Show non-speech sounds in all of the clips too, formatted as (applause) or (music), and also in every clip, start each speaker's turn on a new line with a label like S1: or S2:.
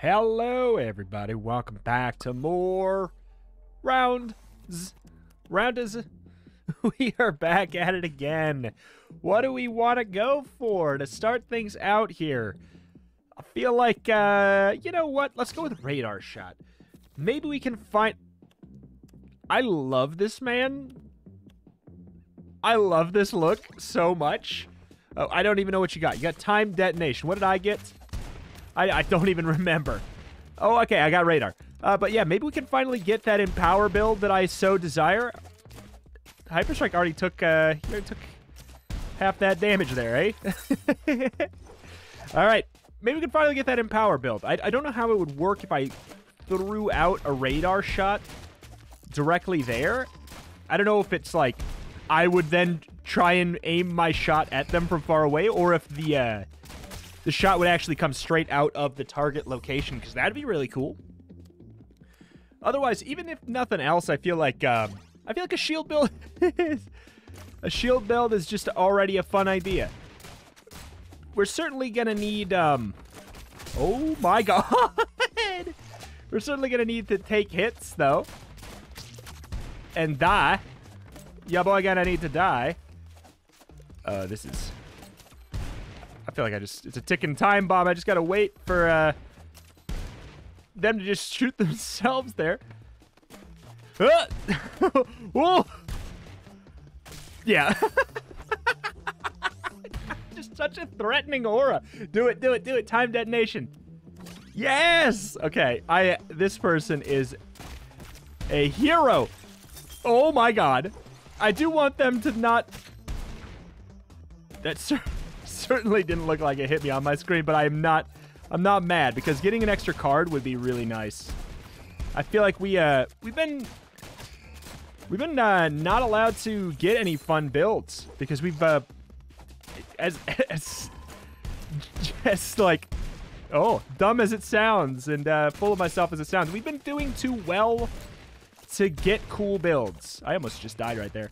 S1: Hello, everybody. Welcome back to more rounds. Rounds. (laughs) We are back at it again. What do we want to go for to start things out here? I feel like, uh, you know what? Let's go with radar shot. Maybe we can find. I love this man. I love this look so much. Oh, I don't even know what you got. You got time detonation. What did I get? I, I don't even (laughs) remember. Oh, okay, I got radar. Uh, but yeah, maybe we can finally get that empower build that I so desire. Hyperstrike already took, uh, already took half that damage there, eh? (laughs) All right, maybe we can finally get that empower build. I, I don't know how it would work if I threw out a radar shot directly there. I don't know if it's like I would then try and aim my shot at them from far away, or if the uh, the shot would actually come straight out of the target location, because that'd be really cool. Otherwise, even if nothing else, I feel like um, I feel like a shield build is (laughs) a shield build is just already a fun idea. We're certainly gonna need um, oh my (laughs) god, we're certainly gonna need to take hits though, and die. Yeah, boy, gonna need to die. Uh, this is feel like I just, it's a ticking time bomb. I just gotta wait for, uh, them to just (laughs) shoot themselves there. Uh! (laughs) Yeah. (laughs) just such a threatening aura. Do it, do it, do it. Time detonation. Yes! Okay, I, this person is a hero. Oh my god. I do want them to not... That's certainly didn't look like it hit me on my screen, but I'm not I'm not mad because getting an extra card would be really nice. I feel like we uh we've been we've been uh, not allowed to get any fun builds because we've uh as (laughs) as just like oh dumb as it sounds and uh, full of myself as it sounds we've been doing too well to get cool builds. I almost just died right there.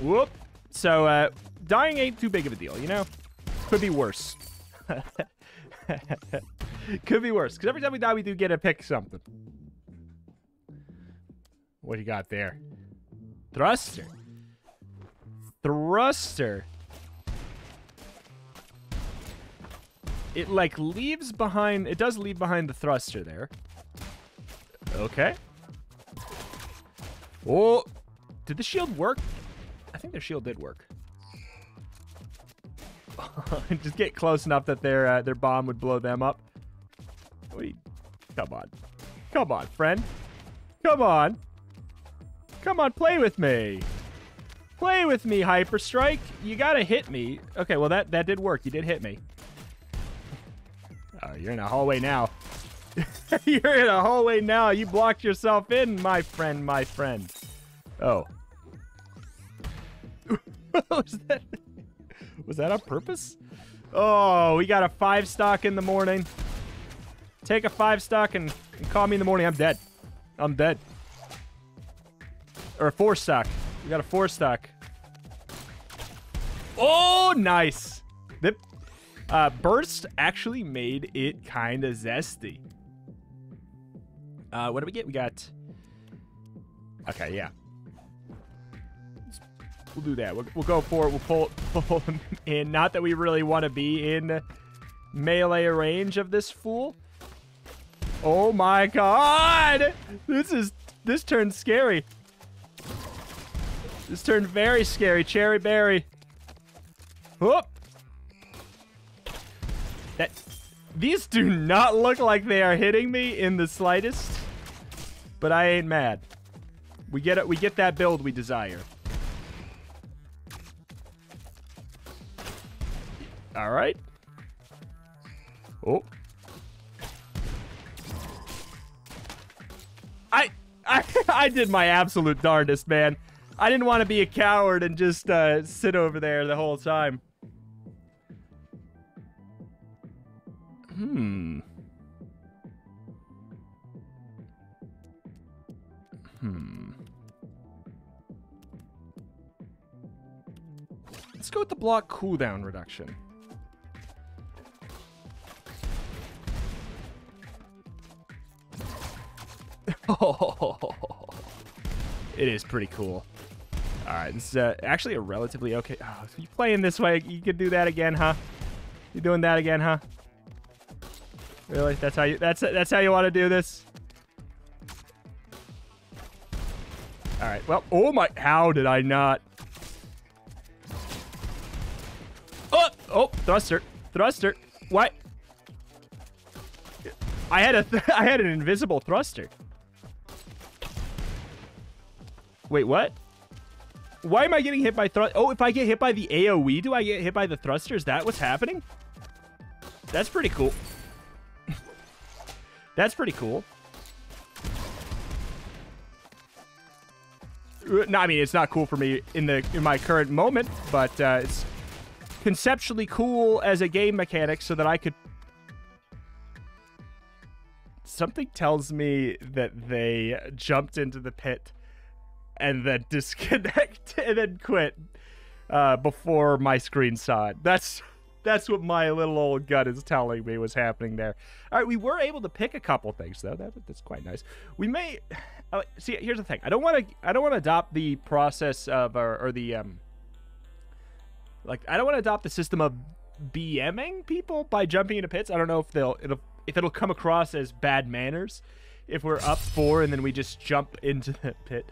S1: Whoop so, uh, dying ain't too big of a deal, you know? Could be worse. (laughs) Could be worse. Because every time we die, we do get to pick something. What do you got there? Thruster. Thruster. It, like, leaves behind... It does leave behind the thruster there. Okay. Oh! Did the shield work? Think their shield did work. (laughs) Just get close enough that their uh, their bomb would blow them up. Wait, come on, come on, friend, come on, come on, play with me, play with me, Hyper Strike. You gotta hit me. Okay, well that that did work. You did hit me. Oh, you're in a hallway now. (laughs) you're in a hallway now. You blocked yourself in, my friend, my friend. Oh, (laughs) was that was that on purpose? Oh, we got a five stock in the morning. Take a five stock and, and call me in the morning. I'm dead. I'm dead. Or a four stock. We got a four stock. Oh, nice. The uh, burst actually made it kind of zesty. Uh, what do we get? We got. Okay, yeah. We'll do that. We'll, we'll go for it. We'll pull, (laughs) pull him in. Not that we really want to be in melee range of this fool. Oh my god! This is... This turned scary. This turned very scary. Cherry berry. Whoop! That... These do not look like they are hitting me in the slightest. But I ain't mad. We get it. We get that build we desire. All right. Oh. I, I, (laughs) I did my absolute darndest, man. I didn't want to be a coward and just uh, sit over there the whole time. Hmm. Hmm. Let's go with the block cooldown reduction. (laughs) it is pretty cool. All right, this is uh, actually a relatively okay. Oh, you playing this way, you could do that again, huh? You doing that again, huh? Really? That's how you. That's that's how you want to do this. All right. Well, oh my! How did I not? Oh, oh, thruster, thruster. What? I had a (laughs) I had an invisible thruster. Wait, what? Why am I getting hit by thrust? Oh, if I get hit by the AoE, do I get hit by the thruster? Is that what's happening? That's pretty cool. (laughs) That's pretty cool. Uh, no, I mean it's not cool for me in the in my current moment, but uh, it's conceptually cool as a game mechanic, so that I could. Something tells me that they jumped into the pit and then disconnect (laughs) and then quit uh, before my screen saw it. That's that's what my little old gut is telling me was happening there. All right, we were able to pick a couple things though. That, that's quite nice. We may (sighs) uh, see. Here's the thing. I don't want to. I don't want to adopt the process of or, or the um. Like I don't want to adopt the system of BMing people by jumping into pits. I don't know if they'll it'll if it'll come across as bad manners if we're up four and then we just jump into the pit.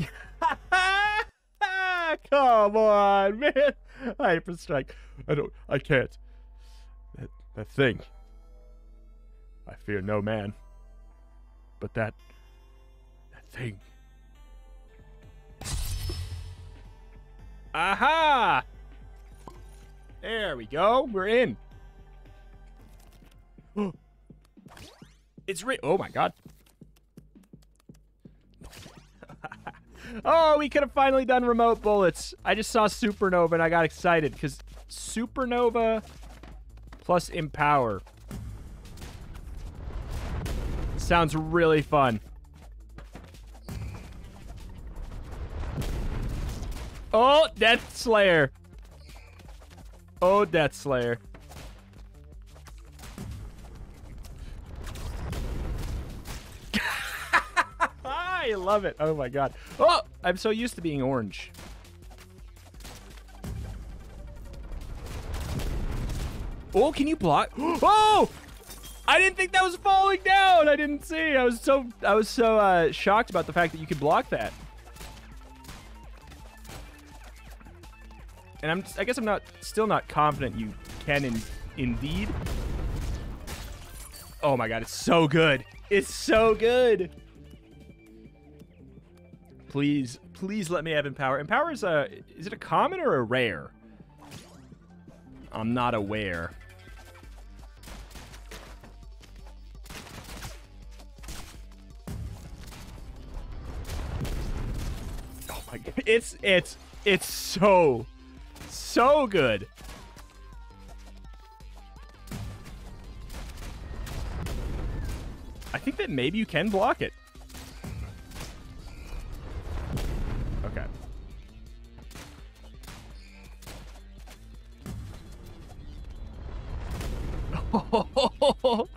S1: (laughs) Come on, man. Hyper strike. I don't. I can't. That that thing. I fear no man. But that that thing. Aha! There we go. We're in. (gasps) it's re- Oh my god. Oh, we could have finally done remote bullets. I just saw Supernova and I got excited because Supernova plus Empower sounds really fun. Oh, Death Slayer. Oh, Death Slayer. I love it. Oh my god. Oh, I'm so used to being orange. Oh, can you block? (gasps) Oh! I didn't think that was falling down. I didn't see. I was so I was so uh, shocked about the fact that you could block that. And I'm I guess I'm not still not confident you can in, indeed. Oh my god, it's so good. It's so good. Please, please let me have Empower. Empower is a, is it a common or a rare? I'm not aware. Oh my god, it's, it's, it's so, so good. I think that maybe you can block it. (laughs) oh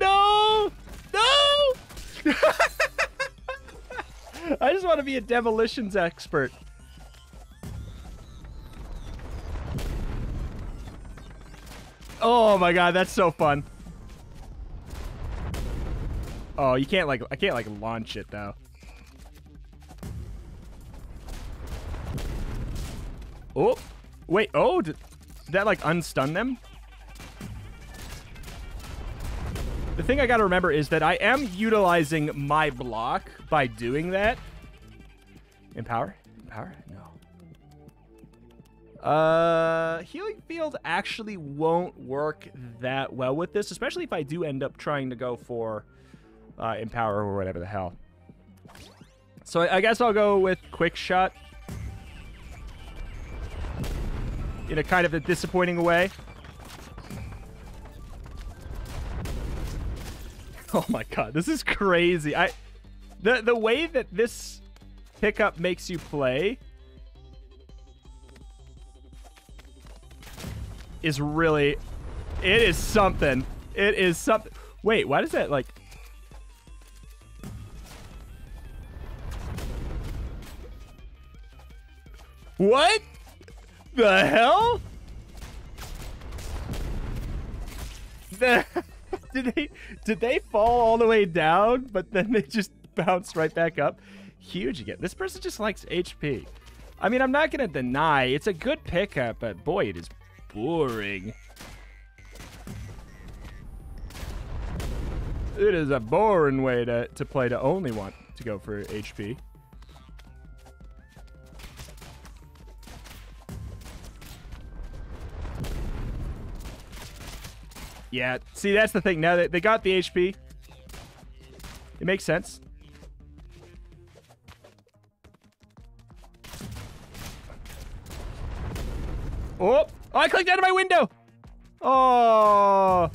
S1: no! No! (laughs) I just want to be a demolitions expert. Oh my god, that's so fun. Oh, you can't like I can't like launch it though. Oh, wait. Oh, did, that like unstun them? The thing I gotta remember is that I am utilizing my block by doing that. Empower? Empower? Uh, Healing Field actually won't work that well with this, especially if I do end up trying to go for uh, Empower or whatever the hell. So I, I guess I'll go with Quick Shot. In a kind of a disappointing way. (laughs) Oh my god, this is crazy. I the the way that this pickup makes you play is really... It is something. It is something. Wait, why does that, like... What? The hell? The... (laughs) did they did they fall all the way down, but then they just bounce right back up? Huge again. This person just likes HP. I mean, I'm not gonna deny it's a good pickup, but boy, it is boring. It is a boring way to, to play to only want to go for HP. Yeah, see, that's the thing. Now that they got the HP, it makes sense. Oh, oh I clicked out of my window. Oh.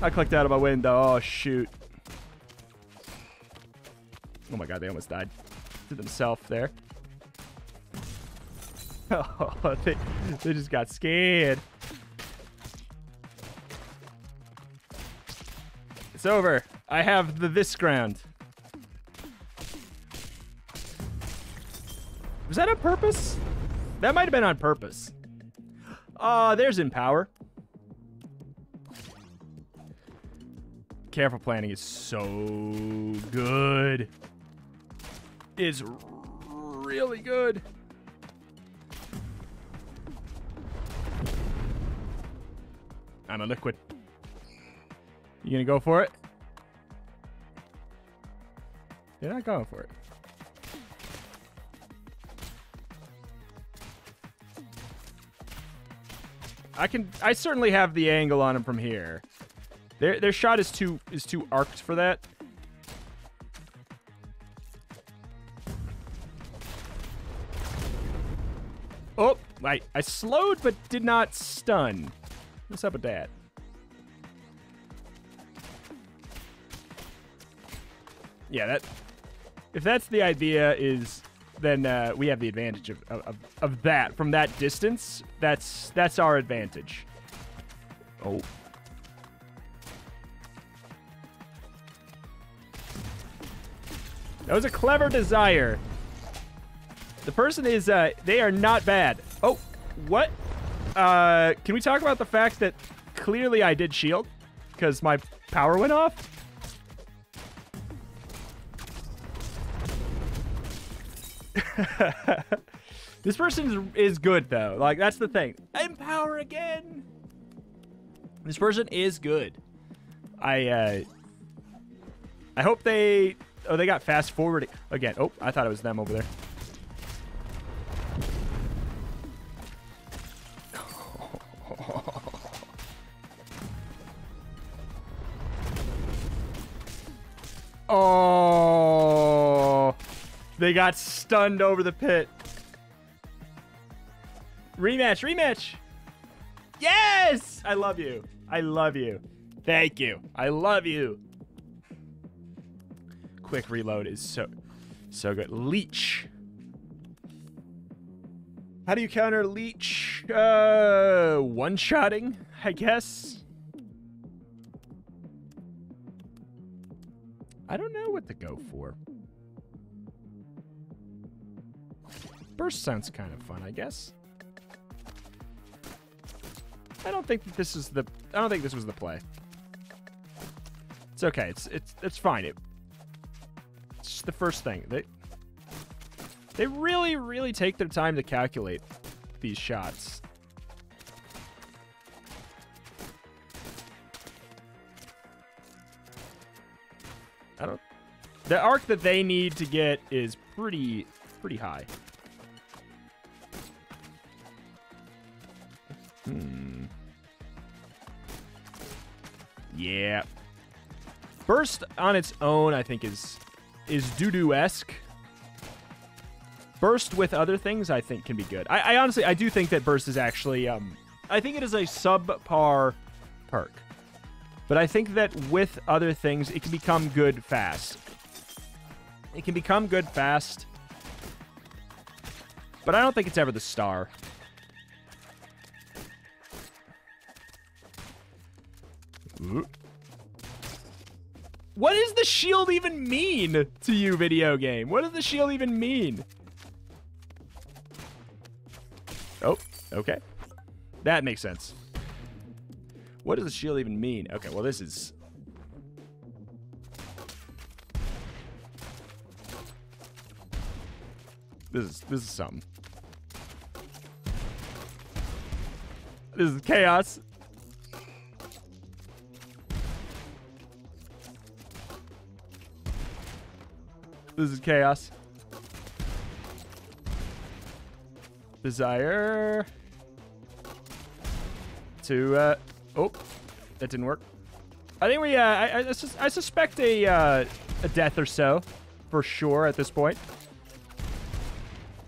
S1: I clicked out of my window. Oh, shoot. Oh my god, they almost died to themselves there. (laughs) Oh, they, they just got scared. It's over. I have the this ground. Was that on purpose? That might have been on purpose. Ah, uh, there's Empower. Careful planning is so good. Is really good. I'm a liquid. You gonna go for it? You're not going for it. I can I certainly have the angle on him from here. Their their shot is too is too arced for that. Oh, I I slowed but did not stun. What's up with that? Yeah, that if that's the idea is then uh, we have the advantage of, of, of that from that distance. That's that's our advantage. Oh. That was a clever desire. The person is, uh, they are not bad. Oh, what? Uh, can we talk about the fact that clearly I did shield because my power went off? (laughs) this person is, good though. Like that's the thing. Empower again. This person is good. I uh I hope they oh they got fast forwarding again. Oh, I thought it was them over there. They got stunned over the pit. Rematch, rematch. Yes! I love you. I love you. Thank you. I love you. Quick reload is so, so good. Leech. How do you counter leech? Uh, one-shotting, I guess. I don't know what to go for. Burst sounds kind of fun, I guess. I don't think this is the. I don't think this was the play. It's okay. It's it's it's fine. It, it's the first thing. They they really really take their time to calculate these shots. I don't. The arc that they need to get is pretty pretty high. Yeah. Burst on its own, I think, is is doo-doo-esque. Burst with other things, I think, can be good. I, I honestly, I do think that Burst is actually, um, I think it is a subpar perk. But I think that with other things, it can become good fast. It can become good fast. But I don't think it's ever the star. What does the shield even mean to you, video game? What does the shield even mean? Oh, okay. That makes sense. What does the shield even mean? Okay, well, this is... This is, this is something. This is chaos. This is chaos. Desire to uh oh that didn't work. I think we uh I I, sus I suspect a uh a death or so for sure at this point.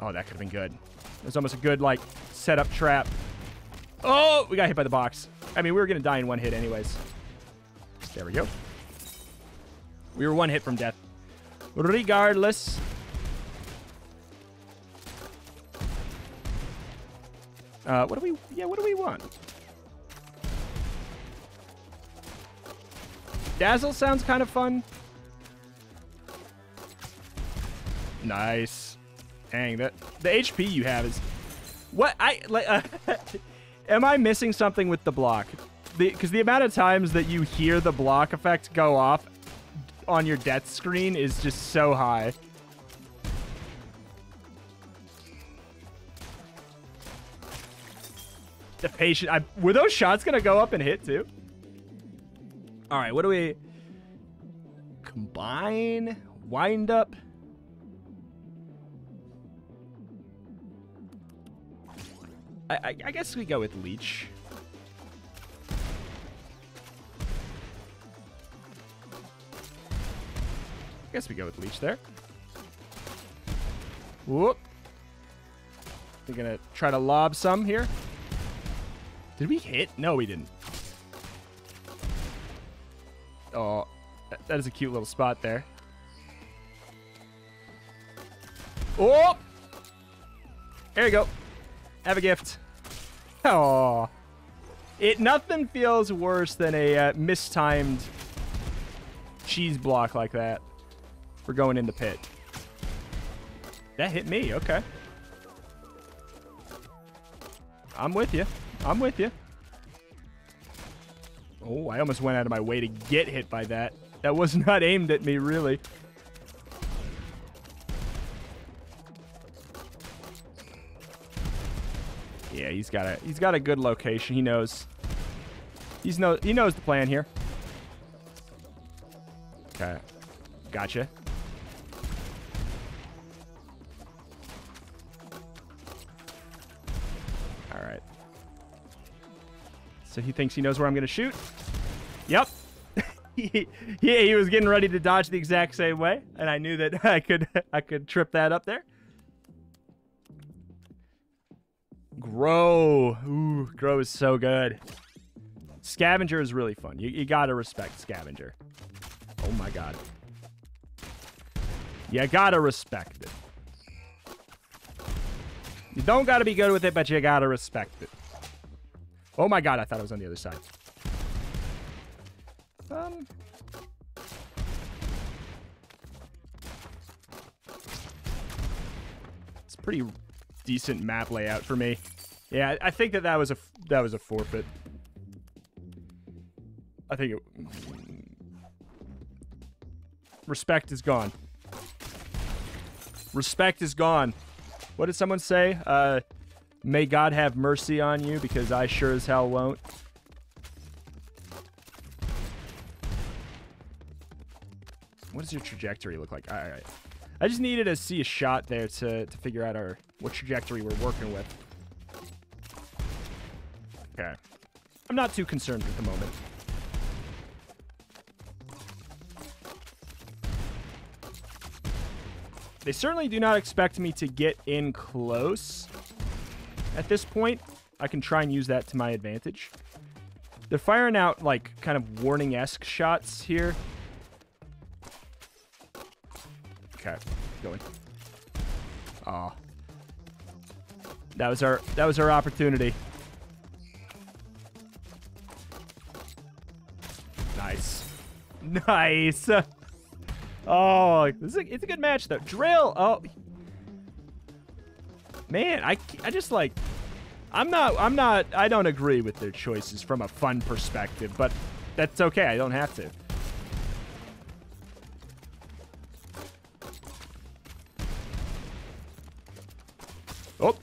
S1: Oh, that could have been good. It was almost a good like setup trap. Oh, we got hit by the box. I mean, we were gonna die in one hit anyways. There we go. We were one hit from death. Regardless. Uh, what do we, yeah, what do we want? Dazzle sounds kind of fun. Nice. Dang, that, the HP you have is, what, I, like, uh, (laughs) am I missing something with the block? Because the, the amount of times that you hear the block effect go off on your death screen is just so high. The patient. I, were those shots gonna go up and hit too? All right. What do we combine? Wind up. I, I, I guess we go with leech. Guess we go with leech there. Whoop. We're gonna try to lob some here. Did we hit? No, we didn't. Oh, that is a cute little spot there. Oh! There you go. Have a gift. Oh. It nothing feels worse than a uh, mistimed cheese block like that. We're going in the pit. That hit me. Okay. I'm with you. I'm with you. Oh, I almost went out of my way to get hit by that. That was (laughs) not aimed at me, really. Yeah, he's got a he's got a good location. He knows. He's no he knows the plan here. Okay. Gotcha. So he thinks he knows where I'm going to shoot. Yep. (laughs) he, he, he was getting ready to dodge the exact same way, and I knew that (laughs) I could (laughs) I could trip that up there. Grow. Ooh, Grow is so good. Scavenger is really fun. You, you gotta respect Scavenger. Oh my god. You gotta respect it. You don't gotta be good with it, but you gotta respect it. Oh my god, I thought it was on the other side. Um... It's a pretty decent map layout for me. Yeah, I think that that was a that was a forfeit. I think it. Respect is gone. Respect is gone. What did someone say? Uh, may God have mercy on you because I sure as hell won't. What does your trajectory look like? All right. I just needed to see a shot there to, to figure out our what trajectory we're working with. Okay. I'm not too concerned at the moment. They certainly do not expect me to get in close at this point. I can try and use that to my advantage. They're firing out, like, kind of warning-esque shots here. Okay, going. Aw. That was our that was our opportunity. Nice. (laughs) Nice. (laughs) Oh, this is a, it's a good match though. Drill. Oh, man, I I just like. I'm not. I'm not. I don't agree with their choices from a fun perspective, but that's okay. I don't have to. Oh,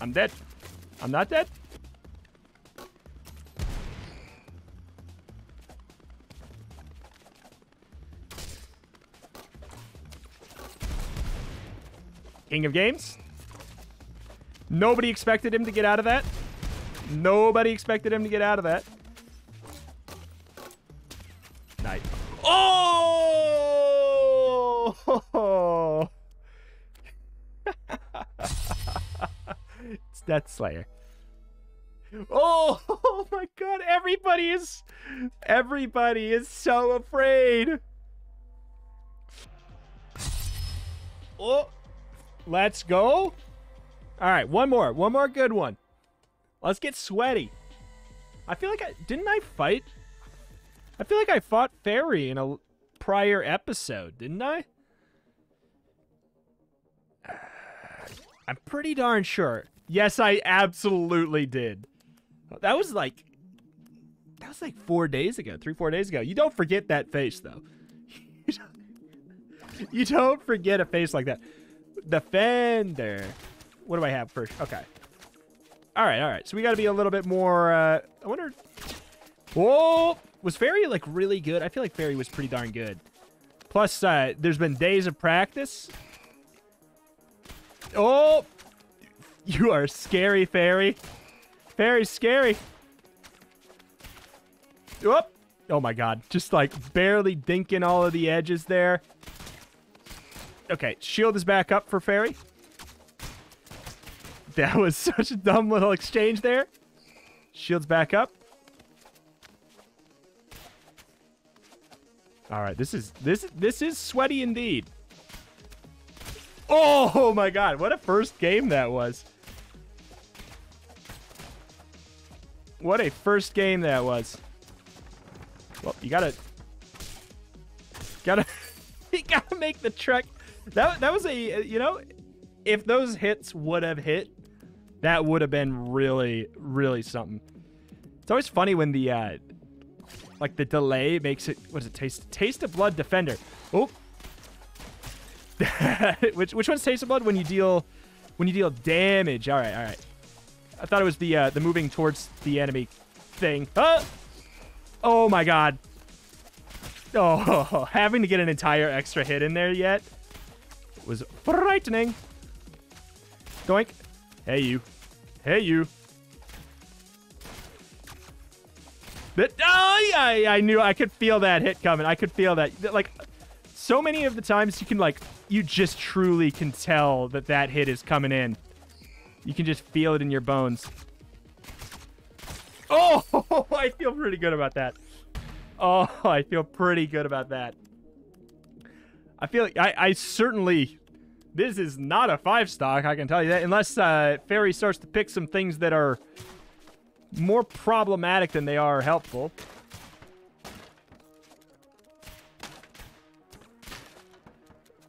S1: I'm dead. I'm not dead. King of Games. Nobody expected him to get out of that. Nobody expected him to get out of that. Nice. Oh! (laughs) it's Death Slayer. Oh, oh (laughs) my god, everybody is everybody is so afraid. Oh. Let's go. All right, one more. One more good one. Let's get sweaty. I feel like I... Didn't I fight? I feel like I fought Fairy in a prior episode, didn't I? (sighs) I'm pretty darn sure. Yes, I absolutely did. That was like... That was like four days ago. Three, four days ago. You don't forget that face, though. (laughs) you don't forget a face like that. Defender. What do I have first? Okay. All right, all right. So we got to be a little bit more. Uh, I wonder. Whoa! Was Fairy like really good? I feel like Fairy was pretty darn good. Plus, uh, there's been days of practice. Oh! You are scary, Fairy. Fairy's scary. Whoop! Oh my god. Just like barely dinking all of the edges there. Okay, shield is back up for Fairy. That was (laughs) such a dumb little exchange there. Shield's back up. All right, this is this this is sweaty indeed. Oh my god, what a first game that was. What a first game that was. Well, you gotta gotta (laughs) you gotta make the trek that that was a you know, if those hits would have hit, that would have been really really something. It's always funny when the uh like the delay makes it what does it taste taste of blood defender. Oh. (laughs) which which one's taste of blood when you deal when you deal damage. All right, all right. I thought it was the uh the moving towards the enemy thing. Ah! Oh my god. Oh, (laughs) having to get an entire extra hit in there yet was frightening. Doink. Hey, you. Hey, you. But, oh, I, I knew I could feel that hit coming. I could feel that. Like, so many of the times you can, like, you just truly can tell that that hit is coming in. You can just feel it in your bones. (laughs) Oh, I feel pretty good about that. Oh, I feel pretty good about that. I feel like I, I certainly this is not a five stock, I can tell you that, unless uh, Fairy starts to pick some things that are more problematic than they are helpful.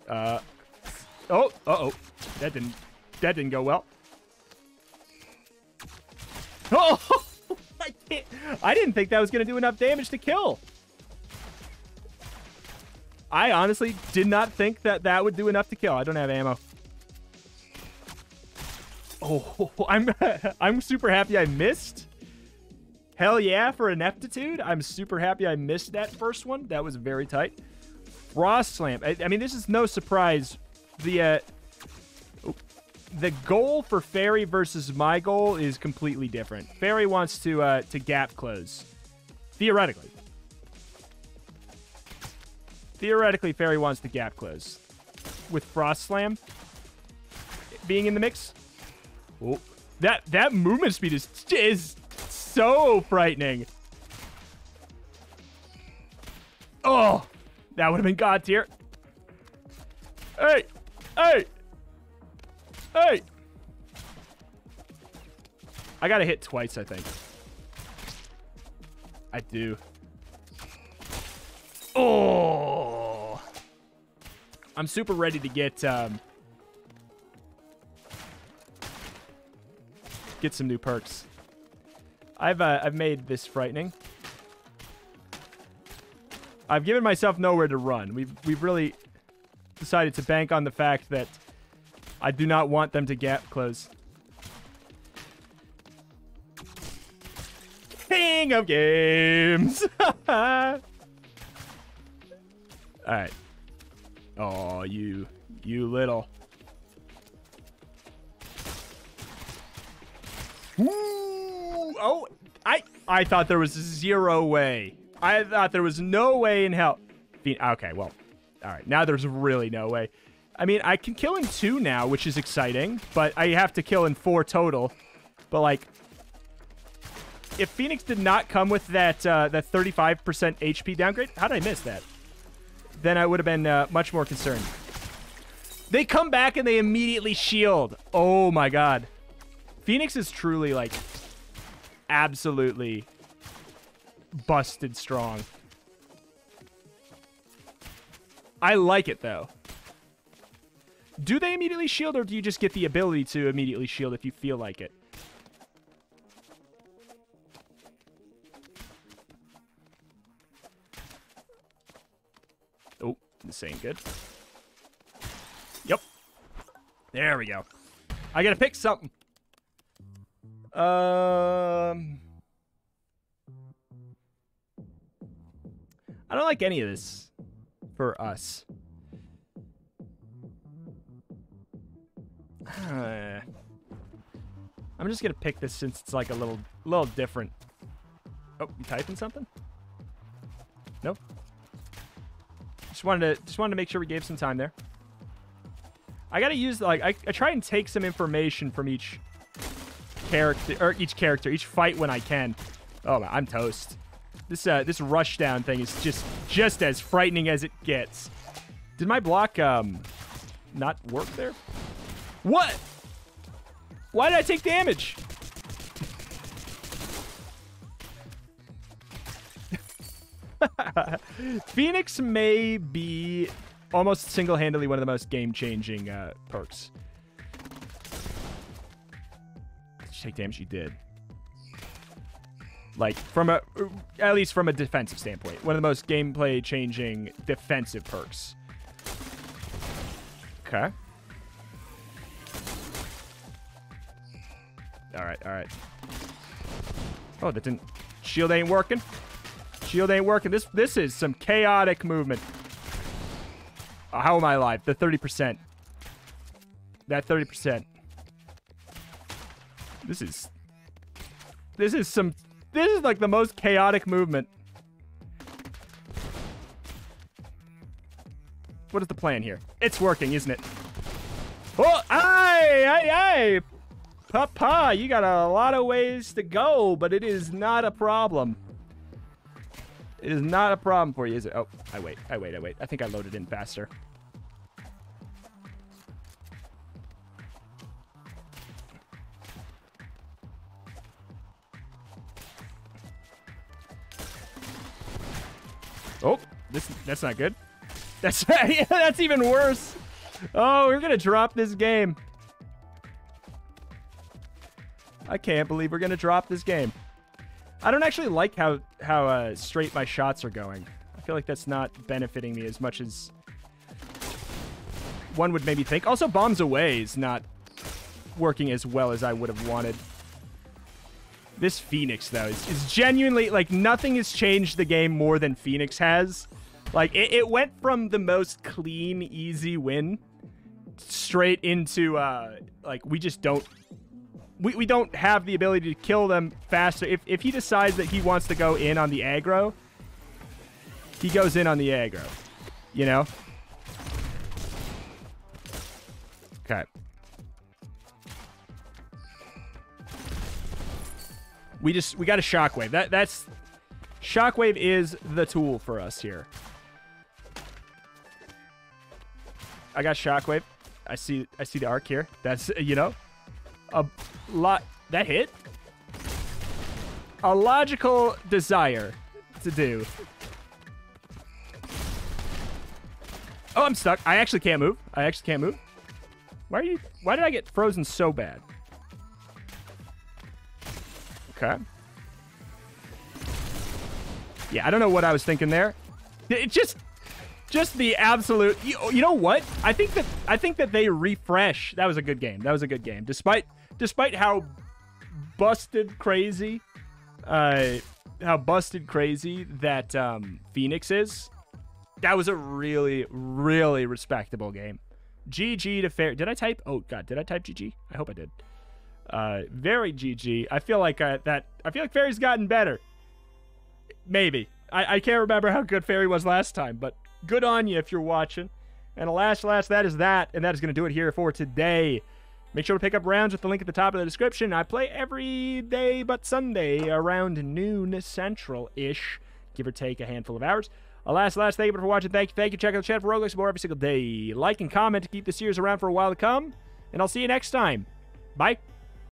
S1: Uh, oh, uh-oh. That didn't, that didn't go well. (laughs) Oh, (laughs) I, I didn't think that was going to do enough damage to kill. I honestly did not think that that would do enough to kill. I don't have ammo. Oh, (laughs) I'm (laughs) I'm super happy I missed. Hell yeah for ineptitude. I'm super happy I missed that first one. That was very tight. Frost Slam. I, I mean, this is no surprise. The uh, the goal for Fairy versus my goal is completely different. Fairy wants to uh, to gap close, theoretically. Theoretically, Fairy wants the gap close. With Frost Slam being in the mix. Oh, that that movement speed is is so frightening. Oh, that would have been God tier. Hey, hey, hey. I got to hit twice, I think. I do. Oh. I'm super ready to get um, get some new perks. I've uh, I've made this frightening. I've given myself nowhere to run. We've we've really decided to bank on the fact that I do not want them to gap close. King of games. (laughs) All right. Oh, you, you little. Ooh, oh, I, I thought there was zero way. I thought there was no way in hell. Okay, well, all right. Now there's really no way. I mean, I can kill in two now, which is exciting, but I have to kill in four total. But like, if Phoenix did not come with that uh, that 35% HP downgrade, how did I miss that? Then I would have been uh, much more concerned. They come back and they immediately shield. Oh my god. Phoenix is truly like absolutely busted strong. I like it though. Do they immediately shield or do you just get the ability to immediately shield if you feel like it? Ain't good. Yep. There we go. I gotta pick something. Um... I don't like any of this for us. (sighs) I'm just gonna pick this since it's like a little, little different. Oh, you typing something? Nope. Just wanted to, just wanted to make sure we gave some time there. I gotta use like I, I try and take some information from each character or each character, each fight when I can. Oh, I'm toast. This uh, this rushdown thing is just just as frightening as it gets. Did my block um not work there? What? Why did I take damage? (laughs) Phoenix may be almost single-handedly one of the most game-changing uh, perks. Did you take damage? You did. Like, from a, at least from a defensive standpoint, one of the most gameplay changing defensive perks. Okay. All right, all right. Oh, that didn't, shield ain't working. Shield ain't working. This, this is some chaotic movement. Oh, how am I alive? The 30%. That 30%. This is, this is some this is like the most chaotic movement. What is the plan here? It's working, isn't it? Oh, aye, aye, aye. Papa, you got a lot of ways to go, but it is not a problem. It is not a problem for you, is it? Oh, I wait, I wait, I wait. I think I loaded in faster. Oh, this that's not good. (laughs) That's yeah, that's even worse. Oh, we're gonna drop this game. I can't believe we're gonna drop this game. I don't actually like how how uh, straight my shots are going. I feel like that's not benefiting me as much as one would maybe think. Also, bombs away is not working as well as I would have wanted. This Phoenix, though, is, is genuinely, like, nothing has changed the game more than Phoenix has. Like, it, it went from the most clean, easy win straight into, uh, like, we just don't we, we don't have the ability to kill them faster. If, if he decides that he wants to go in on the aggro, he goes in on the aggro. You know? Okay. We just we got a shockwave. That that's shockwave is the tool for us here. I got shockwave. I see I see the arc here. That's you know a lot that hit. A logical desire to do.
S2: Oh, I'm stuck. I actually can't move. I actually can't move. Why are you? Why did I get frozen so bad? Okay. Yeah, I don't know what I was thinking there. It just, just the absolute. You, you know what? I think that I think that they refresh. That was a good game. That was a good game, despite despite how busted crazy, uh, how busted crazy that um, Phoenix is. That was a really, really respectable game. GG to fair. Did I type? Oh God, did I type GG? I hope I did. Uh, very GG. I feel like uh, that. I feel like Fairy's gotten better. Maybe. I, I can't remember how good Fairy was last time, but good on you if you're watching. And alas, alas, that is that, and that is going to do it here for today. Make sure to pick up rounds with the link at the top of the description. I play every day but Sunday around noon central ish, give or take a handful of hours. Alas, last, thank you for watching. Thank you, thank you. Check out the chat for Roguelikes more every single day. Like and comment to keep the series around for a while to come. And I'll see you next time. Bye.